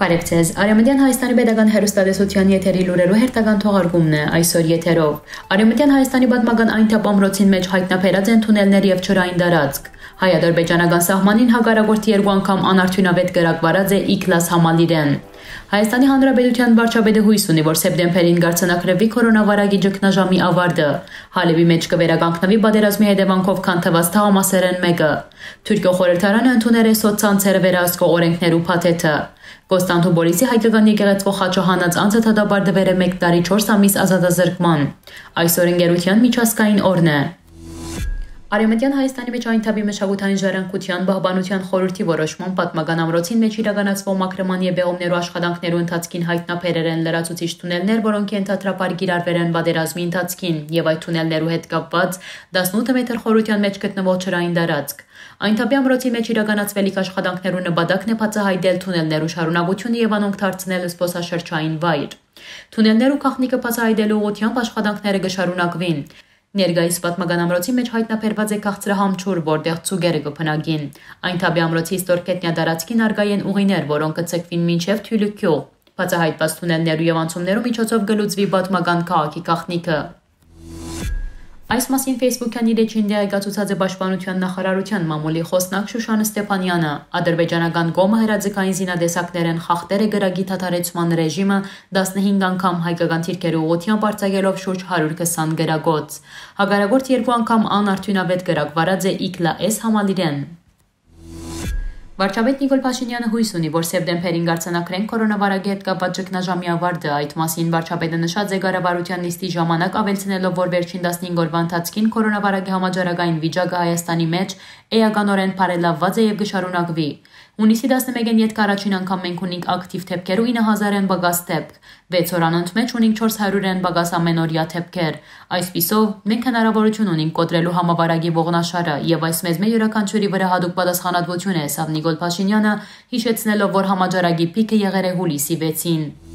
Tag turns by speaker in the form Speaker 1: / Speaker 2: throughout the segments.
Speaker 1: Բարև ձեզ։ Արեմտյան Հայաստանի Պետական Հերոստատեսության եթերի լուրերու հերթական թողարկումն է այսօր եթերով։ Արեմտյան Հայաստանի պատմական այն թափամրոցին մեջ հայտնաբերած են թունելներ եւ ճրային դարածք։ Հայ-ադրբեջանական սահմանին հագարագորթի երկու անգամ անարդյունավետ կրակ վարած է Իքլաս Համալիրեն։ Հայաստանի Հանրապետության վարչապետը հույս ունի, որ սեպտեմբերին կարձանագրվի կորոնավարակի ճգնաժամի ավարտը։ Հալեբի մեջ կվերականգնվի պատերազմի հետևանքով քանթված թաղամասերեն մեկը։ Թուրքիո խորհրդարանը ընդունել է սոցցանցերը վերահսկող օրենքներու փաթեթը։ Կոստանդնուպոլիսի հայկական եկեղեցվո խաչոհանած անձը թադաբարդվեր է 1 տարի 4 ամիս ազատազրկման։ Այսօր ընկերության միջազգային օրն է։ Արևմտյան Հայաստանի մեջ այն թվի մշակութային ժառանգության բահբանության խորհրդի որոշմամբ պատմական ամրոցին մեջ իրականացվող մակրեման եւ բեոմներու աշխատանքներու ընթացքին հայտնաբերեր են լրացուցիչ թունելներ, որոնք ենթադրաբար գիրարվեր են բادرազմի ընթացքին եւ այդ թունելներու հետ կապված 18 մետր խորության մեջ գտնվող ջրային դարածք։ Այն թվի ամրոցի մեջ իրականացվելիք աշխատանքներու նպատակն է բացահայտել թունելներու շարունակությունը եւ անոնք դարձնել զբոսաշրջային վայր։ Թունելներու քաղնիկը բացահայտելու ուղղությամբ աշխատանքները գշարունակվին։ Ներգայիս պատմական ամրոցի մեջ հայտնաբերված է քաղցրահամ ճուր, որտեղ ցուգերը կփնագին։ Այն թաբի ամրոցի ստորկետնյա դարածքին արգայեն ուղիներ, որոնք կցկվին մինչև թյուլուքյուղ։ Բացահայտված թունելներու եւ անցումներու միջոցով գլուծվի պատմական քաղաքի գաղտնիքը։ Այս մասին Facebook-յան իր էջին դեղեկացուցած է Պաշտպանության նախարարության մամուլի խոսնակ Շուշան Ստեփանյանը։ Ադրբեջանական կողմը հրաձգային զինադեսակներեն խախտեր է գրագի թաթարեցման ռեժիմը 15 անգամ հայկական թիրքերի ուղղությամբ արձակելով շուրջ 120 գրագոց։ Հագարագործ երկու անգամ անարդյունավետ գրակ վարած է Իքլա S համալիրեն։ Վարչապետ Նիկոլ Փաշինյանը հույս ունի, որ սեպտեմբերին կարձանագրեն կորոնավիրուսի հետ կապված ճգնաժամի ավարտը։ Այդ մասին վարչապետը նշած է ղարավարության նիստի ժամանակ ավելցնելով, որ վերջին 15 օրվա ընթացքին կորոնավիրուսի համաճարակային վիճակը Հայաստանի մեջ էականորեն բարելավված է եւ կշարունակվի։ Հունիսի 11-ին յետք առաջին անգամ մենք ունենք ակտիվ թեփքեր ու 9000-ն բագաս թեփք։ 6 օր անընդմեջ ունենք 400-ն բագաս ամենօրյա թեփքեր։ Այսպիսով մենք հնարավորություն ունենք կոտրելու համավարակի ողնաշարը եւ այս մեզ մեր յուրաքանչյուրի վրա հadoop պատասխանատվություն է սավ Նիկոլ Փաշինյանը, հիշեցնելով, որ համաճարակի պիկը եղել է հուլիսի 6-ին։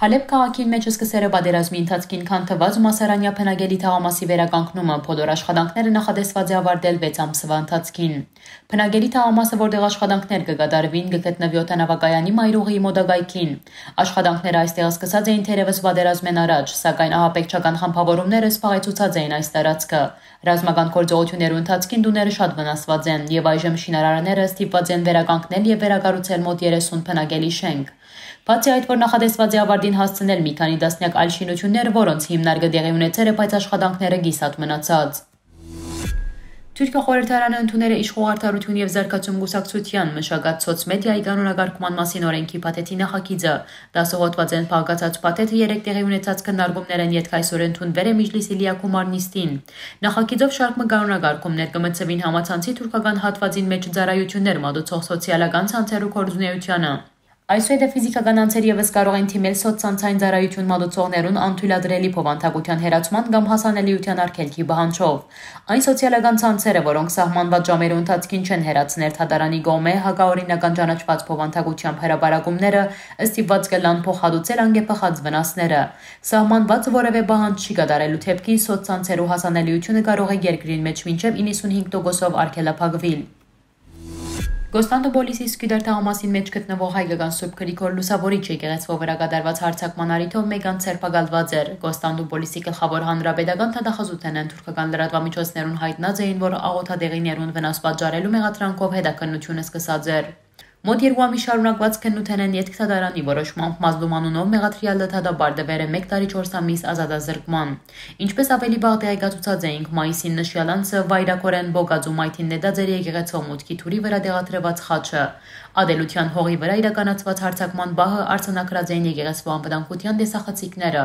Speaker 1: Հալեբ քաղաքին մեջ սկսերը պատերազմի ընթացքին քանթված մասարանյա փնագելի թաղամասի վերականգնումը բոլոր աշխատանքները նախադեсված է ավարտել 6 ամսվա ընթացքին։ Փնագելի թաղամասը, որտեղ աշխատանքներ կգադարվին, կգտնվի օտանավակայանի մայրուղի մոդագայքին։ Աշխատանքները այստեղ սկսած էին թերևս պատերազմեն առաջ, սակայն ահապեկչական խմբավորումները սփաղեցուցած էին այս տարածքը։ Ռազմական գործողություններու ընթացքին դուները շատ վնասված են եւ այժմ շինարարները ստիպված են վերականգնել եւ վերակառուցել մոտ 30 փնագելի շենք։ Բացի այդ, որ նախադեсված է ավարտին հասցնել մի քանի դասնյակ այլ շինություններ, որոնց հիմնարկը դեղի ունեցել է, բայց աշխատանքները գիսատ մնացած։ Թուրքիա խորհրդարանը ընդունել է իշխող եւ զարգացում գուսակցության մշակած սոցմեդիայի կանոնակարգման մասին օրենքի փաթեթի նախագիծը։ Դասողոտված են փակացած փաթեթը երեք տեղի ունեցած քննարկումներ են յետք այսօր ընդունվել է Միջլիսի Լիակումար նիստին։ Նախագիծով շարք մկանոնակարգումներ կմցվին համացանցի թուրքական հատվածին մեջ ծառայություններ մատուցող սոցիալական ցանցերու կորձունեությանը։ Այսուհետև ֆիզիկական անձեր եւս կարող են թիմել սոցցանցային ծառայություն մատուցողներուն անթույլատրելի փոխանցակության հերացման կամ հասանելիության արգելքի բանջով։ Այն սոցիալական ցանցերը, որոնք սահմանված ժամերու ընթացքին չեն հերացնել թադարանի գոմե հակաօրինական ճանաչված փոխանցակությամբ հրաբարակումները, ըստիված կլան փոխհատուցել անգեպախած վնասները։ Սահմանված որևէ բանջ չի կատարելու թեփքի սոցցանցերու հասանելիությունը կարող է երկրին մեջ մինչև 95%-ով արգելափակվել։ Կոստանդնուպոլիսի Սկյուդեր թաղամասին մեջ գտնվող հայկական Սուրբ Գրիգոր Լուսավորիչ եկեղեցվո վրա կատարված հարձակման առիթով մեկ անց ցերպակալված էր։ Կոստանդնուպոլիսի գլխավոր հանրապետական թադախազութենեն թուրքական լրատվամիջոցներուն հայտնած էին, որ աղոթադեղիներուն վնաս պատճառելու մեղադրանքով հետաքննությունը սկսած էր։ Մոտ երկու ամիս շարունակված քննութենեն յետքթադարանի որոշմամբ Մազլումանունով մեղադրյալը թադաբարդվեր է 1 տարի 4 ամիս ազատազրկման։ Ինչպես ավելի բաղ տեղեկացուցած էինք, մայիսին նշյալ անձը վայրակորեն բոգածու մայթին նետաձեր եկեղեցու մուտքի թուրի վրա տեղադրված խաչը։ Ադելության հողի վրա իրականացված հարձակման բահը արցանակրած էին եկեղեցու անվտանգության տեսախցիկները։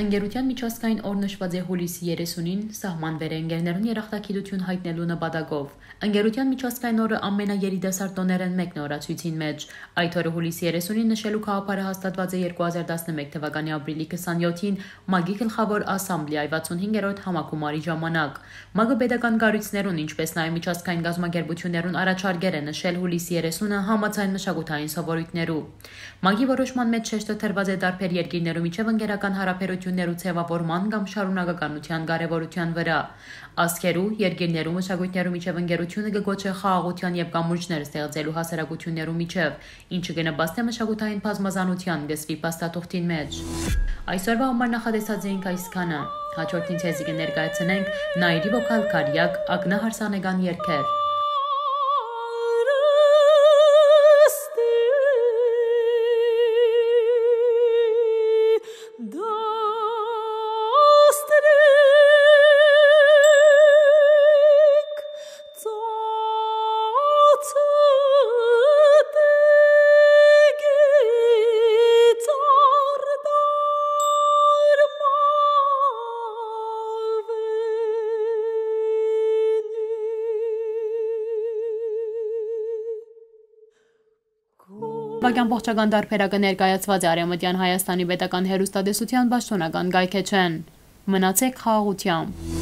Speaker 1: Ընկերության միջազգային օր նշված է հուլիսի 30-ին սահմանվեր ընկերներուն երախտագիտություն հայտնելու նպատակով։ Ընկերության միջազգային օրը ամենաերիտասարդ տոներն մեկն օրացույցին մեջ։ Այդ օրը հուլիսի 30-ին նշելու քաղաքարը հաստատված է 2011 թվականի ապրիլի 27-ին ՄԱԳ-ի գլխավոր ասամբլեայի 65-րդ համակումարի ժամանակ։ ՄԱԳ-ը pedagogan գարույցներուն, ինչպես նաև միջազգային գազམ་ագերբություններուն առաջարկեր է նշել հուլիսի 30-ը համացան մշակութային սովորույթներու։ ՄԱԳ-ի որոշման մեջ շեշտը թրված է տարբեր երկիրներու միջև ընկերական հարաբերություն մշակություններու ձևավորման կամ շարունակականության կարևորության վրա։ Ասկերու, երկիրներու մշակույթներու միջև ընկերությունը կգոչե խաղաղության եւ կամուրջներ ստեղծելու հասարակություններու միջև, ինչը կնպաստի մշակութային բազմազանության գսվի փաստաթուղթին մեջ։ Այսօրվա համար նախադեсած էինք այսքանը։ Հաջորդին ցեզի կներկայացնենք Նայիրի վոկալ կարիակ Ագնա Հարսանեգան երգեր։ Վագյան փոխչական դարբերակը ներկայացված է Արեմտյան Հայաստանի պետական հերոստատեսության պաշտոնական գայքեչեն։ Մնացեք խաղաղությամբ։